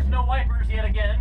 There's no wipers yet again.